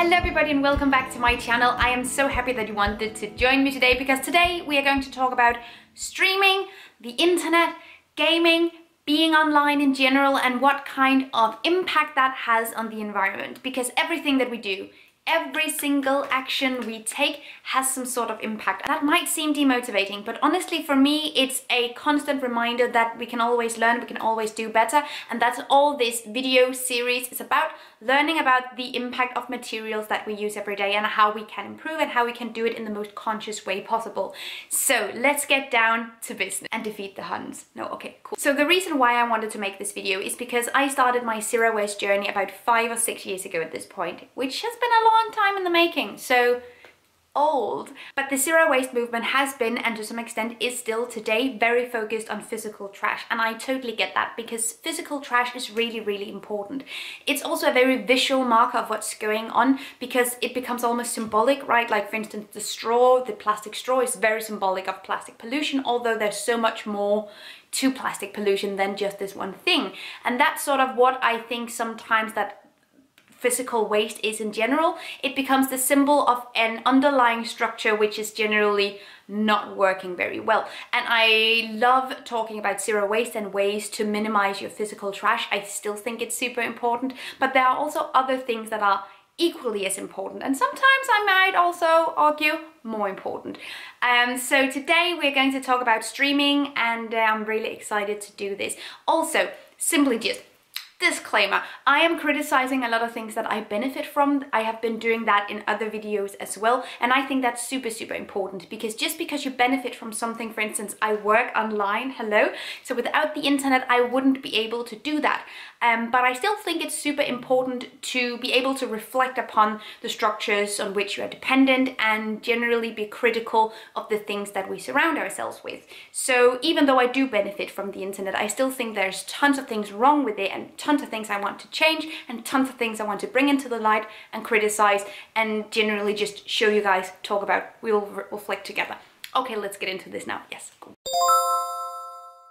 Hello everybody and welcome back to my channel. I am so happy that you wanted to join me today because today we are going to talk about streaming, the internet, gaming, being online in general and what kind of impact that has on the environment because everything that we do every single action we take has some sort of impact. That might seem demotivating, but honestly for me, it's a constant reminder that we can always learn, we can always do better, and that's all this video series is about, learning about the impact of materials that we use every day and how we can improve and how we can do it in the most conscious way possible. So let's get down to business and defeat the Huns. No, okay, cool. So the reason why I wanted to make this video is because I started my zero waste journey about five or six years ago at this point, which has been a long long time in the making. So old. But the zero waste movement has been, and to some extent is still today, very focused on physical trash. And I totally get that because physical trash is really, really important. It's also a very visual marker of what's going on because it becomes almost symbolic, right? Like for instance, the straw, the plastic straw is very symbolic of plastic pollution, although there's so much more to plastic pollution than just this one thing. And that's sort of what I think sometimes that physical waste is in general, it becomes the symbol of an underlying structure which is generally not working very well. And I love talking about zero waste and ways to minimize your physical trash. I still think it's super important, but there are also other things that are equally as important and sometimes I might also argue more important. Um, so today we're going to talk about streaming and uh, I'm really excited to do this. Also, simply just Disclaimer, I am criticizing a lot of things that I benefit from. I have been doing that in other videos as well. And I think that's super, super important because just because you benefit from something, for instance, I work online, hello. So without the internet, I wouldn't be able to do that. Um, but I still think it's super important to be able to reflect upon the structures on which you are dependent and generally be critical of the things that we surround ourselves with. So even though I do benefit from the internet, I still think there's tons of things wrong with it and tons of things I want to change and tons of things I want to bring into the light and criticize and generally just show you guys, talk about, we'll reflect together. Okay, let's get into this now. Yes.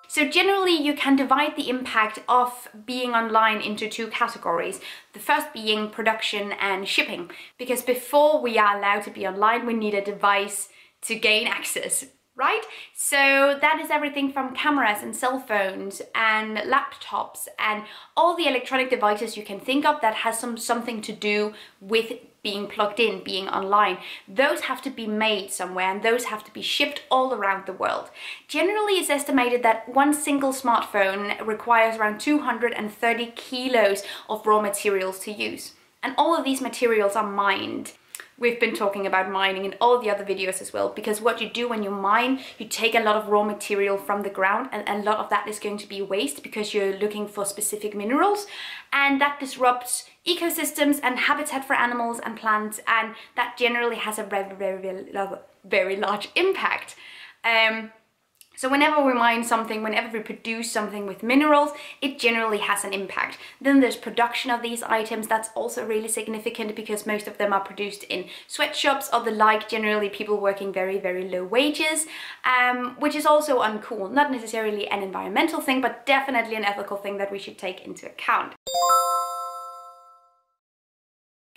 So generally you can divide the impact of being online into two categories. The first being production and shipping, because before we are allowed to be online, we need a device to gain access right? So that is everything from cameras and cell phones and laptops and all the electronic devices you can think of that has some something to do with being plugged in, being online. Those have to be made somewhere and those have to be shipped all around the world. Generally, it's estimated that one single smartphone requires around 230 kilos of raw materials to use. And all of these materials are mined. We've been talking about mining in all the other videos as well because what you do when you mine, you take a lot of raw material from the ground and a lot of that is going to be waste because you're looking for specific minerals and that disrupts ecosystems and habitat for animals and plants and that generally has a very, very, very, very large impact. Um, so whenever we mine something, whenever we produce something with minerals, it generally has an impact. Then there's production of these items, that's also really significant because most of them are produced in sweatshops or the like, generally people working very, very low wages, um, which is also uncool. Not necessarily an environmental thing, but definitely an ethical thing that we should take into account.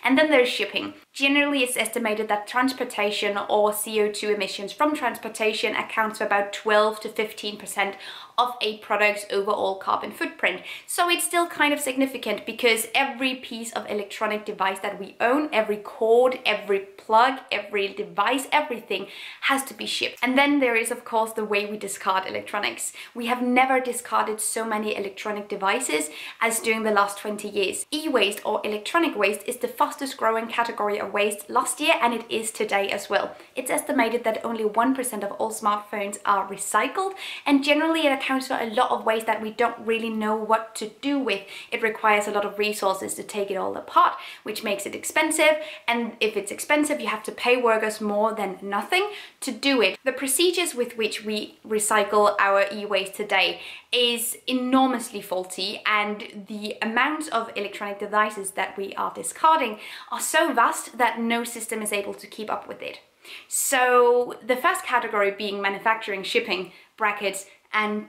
And then there's shipping. Generally, it's estimated that transportation or CO2 emissions from transportation accounts for about 12 to 15% of a product's overall carbon footprint. So it's still kind of significant because every piece of electronic device that we own, every cord, every plug, every device, everything has to be shipped. And then there is of course the way we discard electronics. We have never discarded so many electronic devices as during the last 20 years. E-waste or electronic waste is the fastest growing category of waste last year and it is today as well. It's estimated that only 1% of all smartphones are recycled and generally it accounts accounts for a lot of ways that we don't really know what to do with. It requires a lot of resources to take it all apart, which makes it expensive. And if it's expensive, you have to pay workers more than nothing to do it. The procedures with which we recycle our e-waste today is enormously faulty and the amount of electronic devices that we are discarding are so vast that no system is able to keep up with it. So the first category being manufacturing, shipping, brackets, and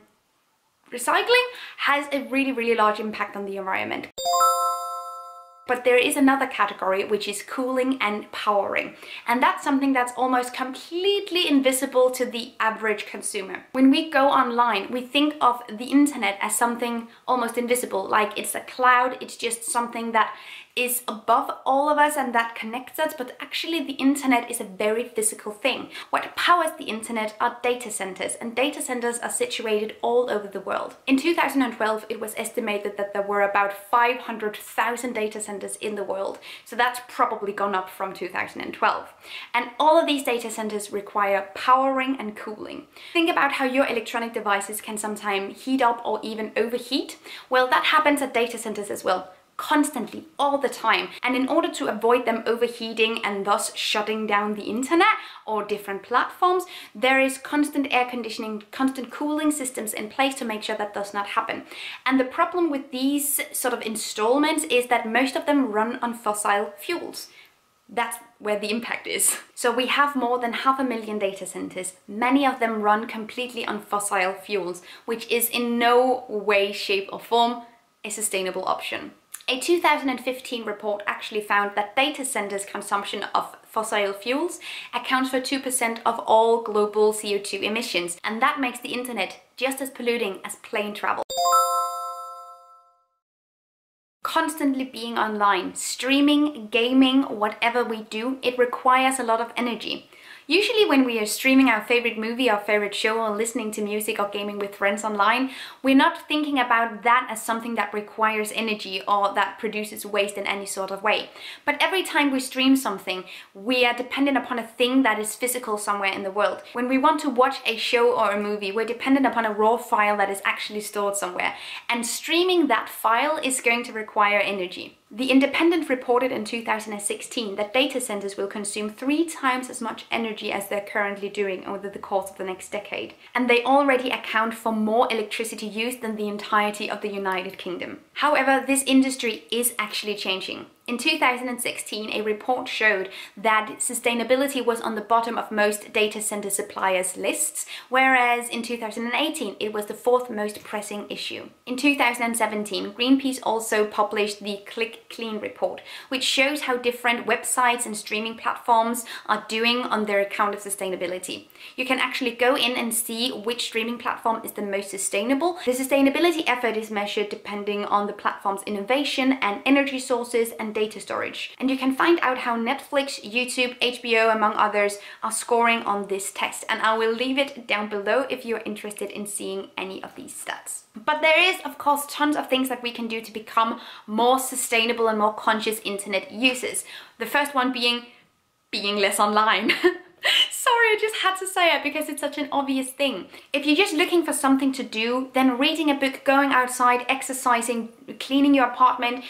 recycling has a really, really large impact on the environment. But there is another category which is cooling and powering. And that's something that's almost completely invisible to the average consumer. When we go online, we think of the internet as something almost invisible, like it's a cloud, it's just something that is above all of us and that connects us, but actually the internet is a very physical thing. What powers the internet are data centers, and data centers are situated all over the world. In 2012, it was estimated that there were about 500,000 data centers in the world, so that's probably gone up from 2012. And all of these data centers require powering and cooling. Think about how your electronic devices can sometimes heat up or even overheat. Well, that happens at data centers as well constantly, all the time. And in order to avoid them overheating and thus shutting down the internet or different platforms, there is constant air conditioning, constant cooling systems in place to make sure that does not happen. And the problem with these sort of installments is that most of them run on fossil fuels. That's where the impact is. So we have more than half a million data centers. Many of them run completely on fossil fuels, which is in no way, shape or form a sustainable option. A 2015 report actually found that data centers' consumption of fossil fuels accounts for 2% of all global CO2 emissions, and that makes the internet just as polluting as plane travel. Constantly being online, streaming, gaming, whatever we do, it requires a lot of energy. Usually when we are streaming our favorite movie, our favorite show, or listening to music or gaming with friends online, we're not thinking about that as something that requires energy or that produces waste in any sort of way. But every time we stream something, we are dependent upon a thing that is physical somewhere in the world. When we want to watch a show or a movie, we're dependent upon a raw file that is actually stored somewhere. And streaming that file is going to require energy. The Independent reported in 2016 that data centers will consume three times as much energy as they're currently doing over the course of the next decade. And they already account for more electricity used than the entirety of the United Kingdom. However, this industry is actually changing. In 2016, a report showed that sustainability was on the bottom of most data center suppliers' lists, whereas in 2018 it was the fourth most pressing issue. In 2017, Greenpeace also published the Click Clean report, which shows how different websites and streaming platforms are doing on their account of sustainability. You can actually go in and see which streaming platform is the most sustainable. The sustainability effort is measured depending on the platform's innovation and energy sources and data storage. And you can find out how Netflix, YouTube, HBO, among others, are scoring on this test. And I will leave it down below if you're interested in seeing any of these stats. But there is, of course, tons of things that we can do to become more sustainable and more conscious internet users. The first one being being less online. Sorry, I just had to say it because it's such an obvious thing. If you're just looking for something to do, then reading a book, going outside, exercising, cleaning your apartment,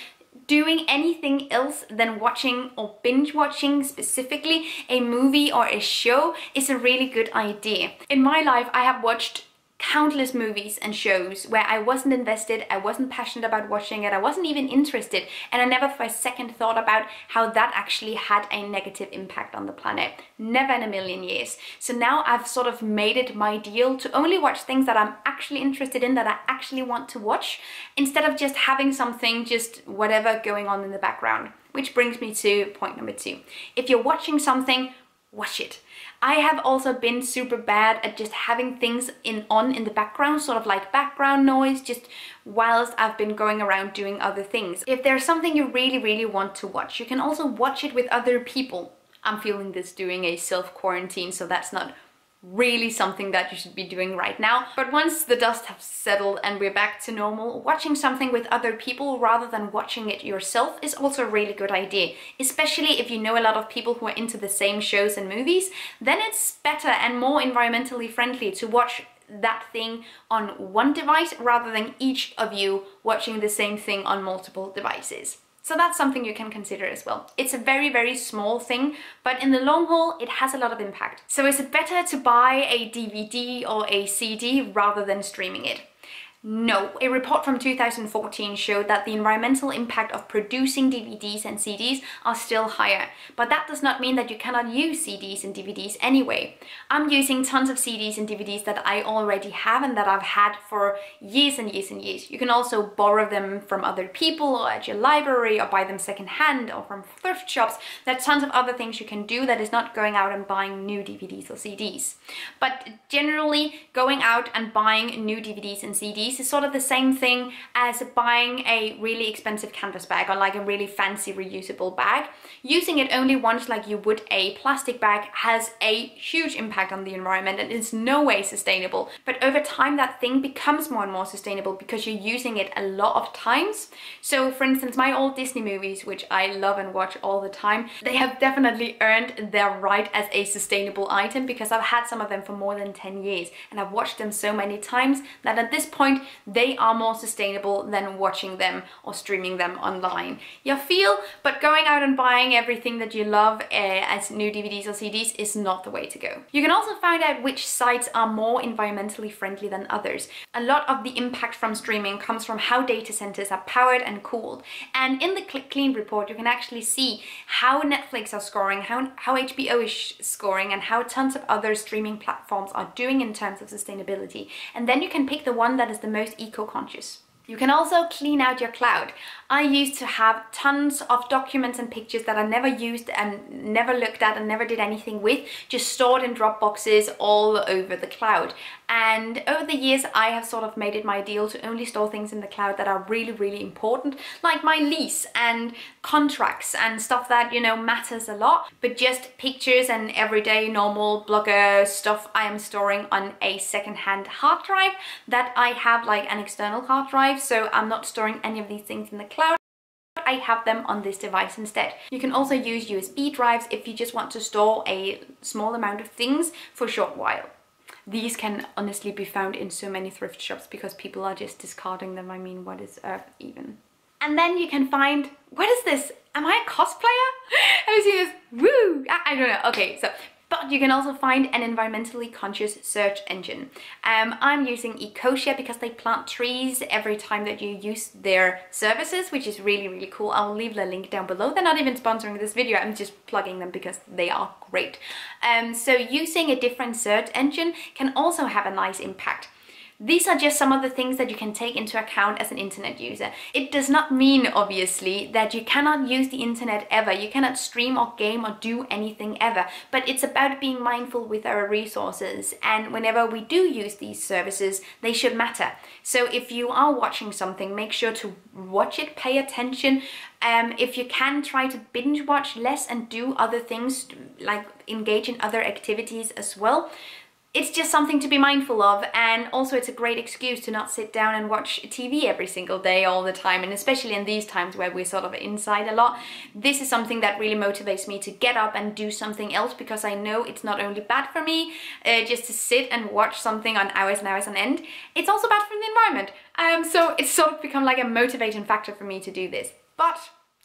doing anything else than watching or binge watching specifically a movie or a show is a really good idea. In my life, I have watched countless movies and shows where I wasn't invested, I wasn't passionate about watching it, I wasn't even interested, and I never for a second thought about how that actually had a negative impact on the planet. Never in a million years. So now I've sort of made it my deal to only watch things that I'm actually interested in, that I actually want to watch, instead of just having something, just whatever going on in the background. Which brings me to point number two. If you're watching something, watch it. I have also been super bad at just having things in on in the background, sort of like background noise, just whilst I've been going around doing other things. If there's something you really, really want to watch, you can also watch it with other people. I'm feeling this doing a self-quarantine, so that's not really something that you should be doing right now. But once the dust has settled and we're back to normal, watching something with other people rather than watching it yourself is also a really good idea. Especially if you know a lot of people who are into the same shows and movies, then it's better and more environmentally friendly to watch that thing on one device rather than each of you watching the same thing on multiple devices. So that's something you can consider as well. It's a very, very small thing, but in the long haul, it has a lot of impact. So is it better to buy a DVD or a CD rather than streaming it? No, a report from 2014 showed that the environmental impact of producing DVDs and CDs are still higher. But that does not mean that you cannot use CDs and DVDs anyway. I'm using tons of CDs and DVDs that I already have and that I've had for years and years and years. You can also borrow them from other people or at your library or buy them secondhand or from thrift shops. There's tons of other things you can do that is not going out and buying new DVDs or CDs. But generally, going out and buying new DVDs and CDs is sort of the same thing as buying a really expensive canvas bag or like a really fancy reusable bag. Using it only once like you would a plastic bag has a huge impact on the environment and is no way sustainable. But over time that thing becomes more and more sustainable because you're using it a lot of times. So for instance, my old Disney movies, which I love and watch all the time, they have definitely earned their right as a sustainable item because I've had some of them for more than 10 years and I've watched them so many times that at this point they are more sustainable than watching them or streaming them online. You feel, but going out and buying everything that you love uh, as new DVDs or CDs is not the way to go. You can also find out which sites are more environmentally friendly than others. A lot of the impact from streaming comes from how data centers are powered and cooled. And in the Click Clean report, you can actually see how Netflix are scoring, how, how HBO is scoring, and how tons of other streaming platforms are doing in terms of sustainability. And then you can pick the one that is the most eco-conscious. You can also clean out your cloud. I used to have tons of documents and pictures that I never used and never looked at and never did anything with, just stored in Dropboxes all over the cloud. And over the years, I have sort of made it my deal to only store things in the cloud that are really, really important, like my lease and contracts and stuff that, you know, matters a lot. But just pictures and everyday normal blogger stuff I am storing on a second-hand hard drive that I have like an external hard drive. So I'm not storing any of these things in the cloud. I have them on this device instead. You can also use USB drives if you just want to store a small amount of things for a short while. These can honestly be found in so many thrift shops because people are just discarding them. I mean, what is earth even? And then you can find, what is this? Am I a cosplayer? Have you seen this? Woo! I, I don't know. Okay, so but you can also find an environmentally conscious search engine. Um, I'm using Ecosia because they plant trees every time that you use their services, which is really, really cool. I'll leave the link down below. They're not even sponsoring this video, I'm just plugging them because they are great. Um, so using a different search engine can also have a nice impact. These are just some of the things that you can take into account as an internet user. It does not mean, obviously, that you cannot use the internet ever. You cannot stream or game or do anything ever. But it's about being mindful with our resources. And whenever we do use these services, they should matter. So if you are watching something, make sure to watch it, pay attention. Um, if you can, try to binge watch less and do other things, like engage in other activities as well it's just something to be mindful of and also it's a great excuse to not sit down and watch TV every single day all the time and especially in these times where we're sort of inside a lot. This is something that really motivates me to get up and do something else because I know it's not only bad for me uh, just to sit and watch something on hours and hours on end, it's also bad for the environment. Um, so it's sort of become like a motivating factor for me to do this. But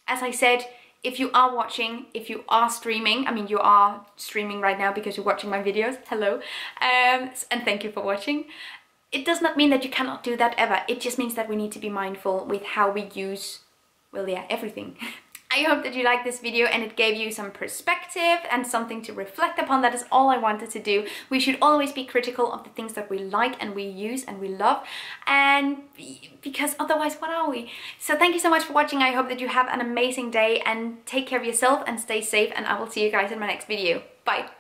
as I said, if you are watching, if you are streaming, I mean you are streaming right now because you're watching my videos, hello, um, and thank you for watching. It does not mean that you cannot do that ever, it just means that we need to be mindful with how we use, well yeah, everything. I hope that you liked this video and it gave you some perspective and something to reflect upon. That is all I wanted to do. We should always be critical of the things that we like and we use and we love and because otherwise what are we? So thank you so much for watching. I hope that you have an amazing day and take care of yourself and stay safe and I will see you guys in my next video. Bye!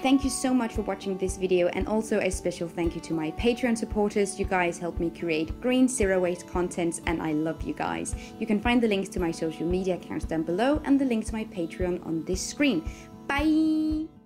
Thank you so much for watching this video and also a special thank you to my Patreon supporters. You guys help me create green zero waste content and I love you guys. You can find the links to my social media accounts down below and the link to my Patreon on this screen. Bye!